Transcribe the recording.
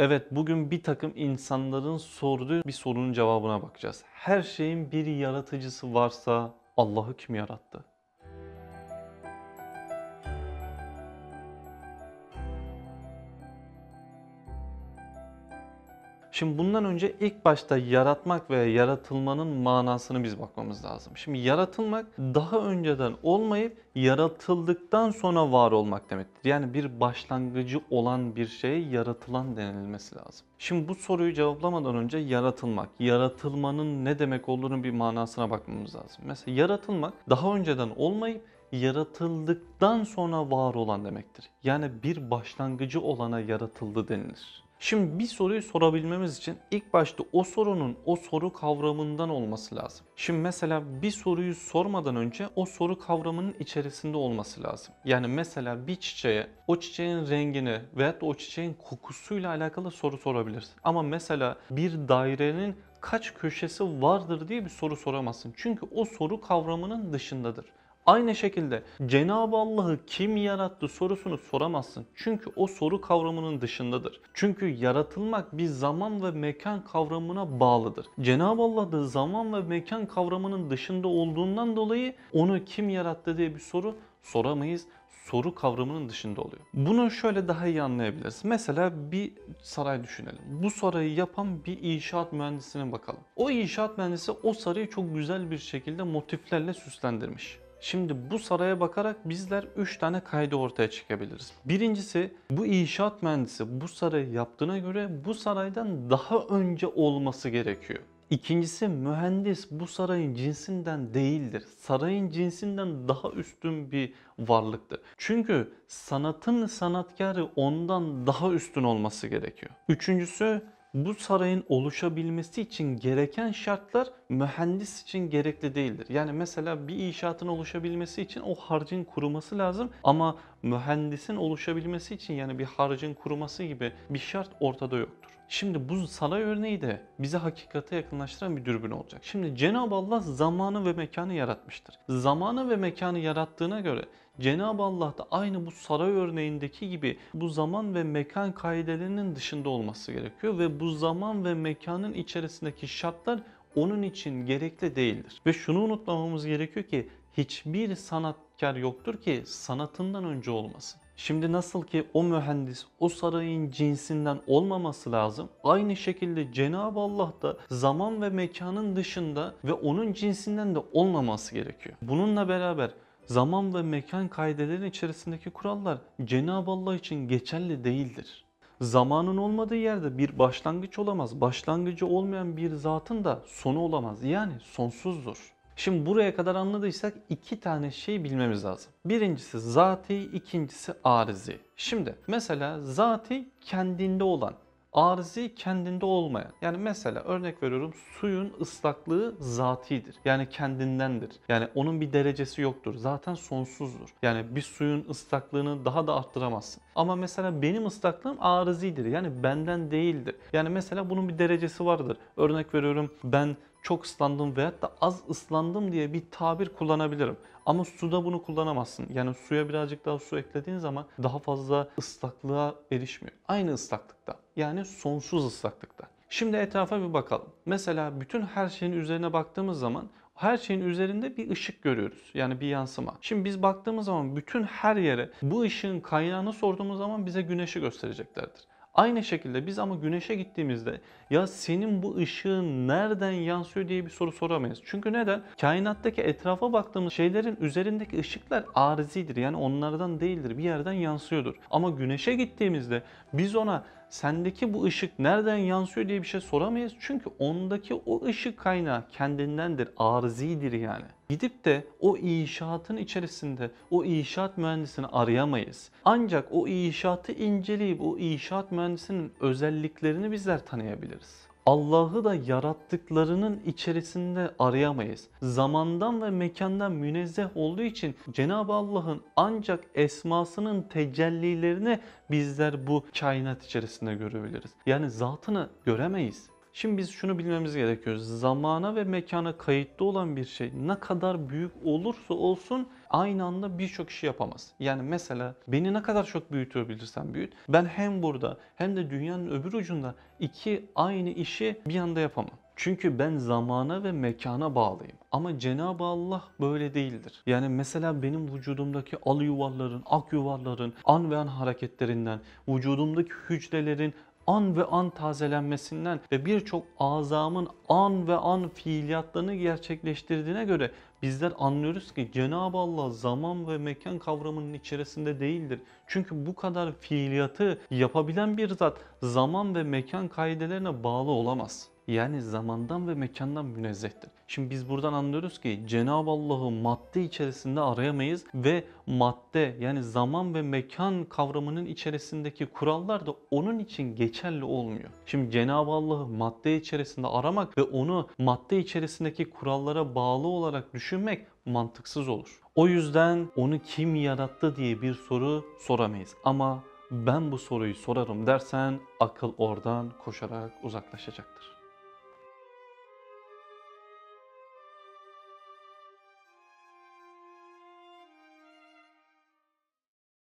Evet bugün bir takım insanların sorduğu bir sorunun cevabına bakacağız. Her şeyin bir yaratıcısı varsa Allah'ı kim yarattı? Şimdi bundan önce ilk başta yaratmak veya yaratılmanın manasını biz bakmamız lazım. Şimdi yaratılmak daha önceden olmayıp yaratıldıktan sonra var olmak demektir. Yani bir başlangıcı olan bir şeye yaratılan denilmesi lazım. Şimdi bu soruyu cevaplamadan önce yaratılmak, yaratılmanın ne demek olduğunu bir manasına bakmamız lazım. Mesela yaratılmak daha önceden olmayıp yaratıldıktan sonra var olan demektir. Yani bir başlangıcı olana yaratıldı denilir. Şimdi bir soruyu sorabilmemiz için ilk başta o sorunun o soru kavramından olması lazım. Şimdi mesela bir soruyu sormadan önce o soru kavramının içerisinde olması lazım. Yani mesela bir çiçeğe o çiçeğin rengini veyahut da o çiçeğin kokusuyla alakalı soru sorabilirsin. Ama mesela bir dairenin kaç köşesi vardır diye bir soru soramazsın. Çünkü o soru kavramının dışındadır. Aynı şekilde Cenab-ı Allah'ı kim yarattı sorusunu soramazsın. Çünkü o soru kavramının dışındadır. Çünkü yaratılmak bir zaman ve mekan kavramına bağlıdır. Cenab-ı Allah da zaman ve mekan kavramının dışında olduğundan dolayı onu kim yarattı diye bir soru soramayız soru kavramının dışında oluyor. Bunu şöyle daha iyi anlayabiliriz. Mesela bir saray düşünelim. Bu sarayı yapan bir inşaat mühendisine bakalım. O inşaat mühendisi o sarayı çok güzel bir şekilde motiflerle süslendirmiş. Şimdi bu saraya bakarak bizler 3 tane kaydı ortaya çıkabiliriz. Birincisi bu inşaat mühendisi bu sarayı yaptığına göre bu saraydan daha önce olması gerekiyor. İkincisi mühendis bu sarayın cinsinden değildir. Sarayın cinsinden daha üstün bir varlıktır. Çünkü sanatın sanatkarı ondan daha üstün olması gerekiyor. Üçüncüsü bu sarayın oluşabilmesi için gereken şartlar mühendis için gerekli değildir. Yani mesela bir inşaatın oluşabilmesi için o harcın kuruması lazım ama mühendisin oluşabilmesi için yani bir harcın kuruması gibi bir şart ortada yoktur. Şimdi bu saray örneği de bize hakikate yakınlaştıran bir dürbün olacak. Şimdi Cenab-ı Allah zamanı ve mekanı yaratmıştır. Zamanı ve mekanı yarattığına göre Cenab-ı Allah da aynı bu saray örneğindeki gibi bu zaman ve mekan kaidelerinin dışında olması gerekiyor ve bu zaman ve mekanın içerisindeki şartlar onun için gerekli değildir. Ve şunu unutmamamız gerekiyor ki hiçbir sanatkar yoktur ki sanatından önce olmasın. Şimdi nasıl ki o mühendis o sarayın cinsinden olmaması lazım. Aynı şekilde Cenab-ı Allah da zaman ve mekanın dışında ve onun cinsinden de olmaması gerekiyor. Bununla beraber zaman ve mekan kaidelerinin içerisindeki kurallar Cenab-ı Allah için geçerli değildir. Zamanın olmadığı yerde bir başlangıç olamaz. Başlangıcı olmayan bir zatın da sonu olamaz. Yani sonsuzdur. Şimdi buraya kadar anladıysak iki tane şey bilmemiz lazım. Birincisi zati, ikincisi arizi. Şimdi mesela zati kendinde olan, arzi kendinde olmayan. Yani mesela örnek veriyorum suyun ıslaklığı zatidir. Yani kendindendir. Yani onun bir derecesi yoktur. Zaten sonsuzdur. Yani bir suyun ıslaklığını daha da arttıramazsın. Ama mesela benim ıslaklığım arızidir. Yani benden değildir. Yani mesela bunun bir derecesi vardır. Örnek veriyorum ben çok ıslandım veyahut da az ıslandım diye bir tabir kullanabilirim. Ama suda bunu kullanamazsın. Yani suya birazcık daha su eklediğin zaman daha fazla ıslaklığa erişmiyor. Aynı ıslaklıkta. Yani sonsuz ıslaklıkta. Şimdi etrafa bir bakalım. Mesela bütün her şeyin üzerine baktığımız zaman her şeyin üzerinde bir ışık görüyoruz. Yani bir yansıma. Şimdi biz baktığımız zaman bütün her yere bu ışığın kaynağını sorduğumuz zaman bize güneşi göstereceklerdir. Aynı şekilde biz ama güneşe gittiğimizde ya senin bu ışığın nereden yansıyor diye bir soru soramayız. Çünkü neden? Kainattaki etrafa baktığımız şeylerin üzerindeki ışıklar arzidir. Yani onlardan değildir. Bir yerden yansıyordur. Ama güneşe gittiğimizde biz ona sendeki bu ışık nereden yansıyor diye bir şey soramayız. Çünkü ondaki o ışık kaynağı kendindendir, arzidir yani. Gidip de o inşaatın içerisinde o inşaat mühendisini arayamayız. Ancak o inşaatı inceleyip o inşaat mühendisinin özelliklerini bizler tanıyabiliriz. Allah'ı da yarattıklarının içerisinde arayamayız. Zamandan ve mekandan münezzeh olduğu için Cenab-ı Allah'ın ancak esmasının tecellilerini bizler bu kainat içerisinde görebiliriz. Yani zatını göremeyiz. Şimdi biz şunu bilmemiz gerekiyor. Zamana ve mekana kayıtlı olan bir şey ne kadar büyük olursa olsun aynı anda birçok işi yapamaz. Yani mesela beni ne kadar çok büyütebilirsen büyüt. Ben hem burada hem de dünyanın öbür ucunda iki aynı işi bir anda yapamam. Çünkü ben zamana ve mekana bağlıyım. Ama Cenab-ı Allah böyle değildir. Yani mesela benim vücudumdaki al yuvarların, ak yuvarların an ve an hareketlerinden, vücudumdaki hücrelerin an ve an tazelenmesinden ve birçok azamın an ve an fiiliyatlarını gerçekleştirdiğine göre bizler anlıyoruz ki Cenab-ı Allah zaman ve mekan kavramının içerisinde değildir. Çünkü bu kadar fiiliyatı yapabilen bir zat zaman ve mekan kaidelerine bağlı olamaz. Yani zamandan ve mekandan münezzehtir. Şimdi biz buradan anlıyoruz ki Cenab-ı Allah'ı madde içerisinde arayamayız ve madde yani zaman ve mekan kavramının içerisindeki kurallar da onun için geçerli olmuyor. Şimdi Cenab-ı Allah'ı madde içerisinde aramak ve onu madde içerisindeki kurallara bağlı olarak düşünmek mantıksız olur. O yüzden onu kim yarattı diye bir soru soramayız. Ama ben bu soruyu sorarım dersen akıl oradan koşarak uzaklaşacaktır.